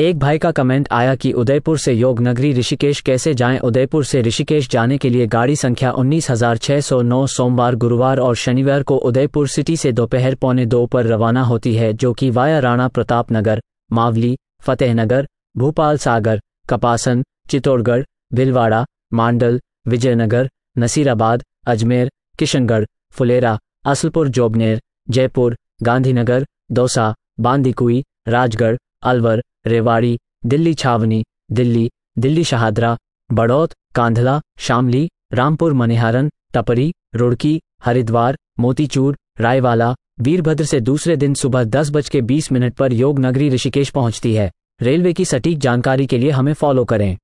एक भाई का कमेंट आया कि उदयपुर से योग नगरी ऋषिकेश कैसे जाएँ? उदयपुर से ऋषिकेश जाने के लिए गाड़ी संख्या उन्नीस हज़ार छह सौ नौ सोमवार, गुरुवार और शनिवार को उदयपुर सिटी से दोपहर पौने दो पर रवाना होती है, जो कि वाया राणा प्रताप नगर, मावली, फतेहनगर, भोपाल सागर, कपासन, चित्तौड़गढ़, भिलवाड़ा, मांडल, विजयनगर, नसीराबाद, अजमेर, किशनगढ़, फुलेरा, असलपुर, जोबनेर, जयपुर, गांधीनगर, दौसा, बांदीकुई, राजगढ़ अलवर, रेवाड़ी, दिल्ली छावनी, दिल्ली दिल्ली शहादरा, बड़ौत, कांधला, शामली, रामपुर मनिहारन, टपरी, रुड़की, हरिद्वार, मोतीचूर, रायवाला, वीरभद्र से दूसरे दिन सुबह दस बज के बीस मिनट पर योग नगरी ऋषिकेश पहुँचती है। रेलवे की सटीक जानकारी के लिए हमें फॉलो करें।